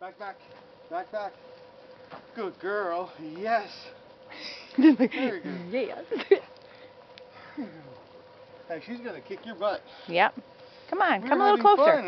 Back, back. Back, back. Good girl. Yes. Very good. Yes. Hey, she's gonna kick your butt. yep. Come on, We come a little closer.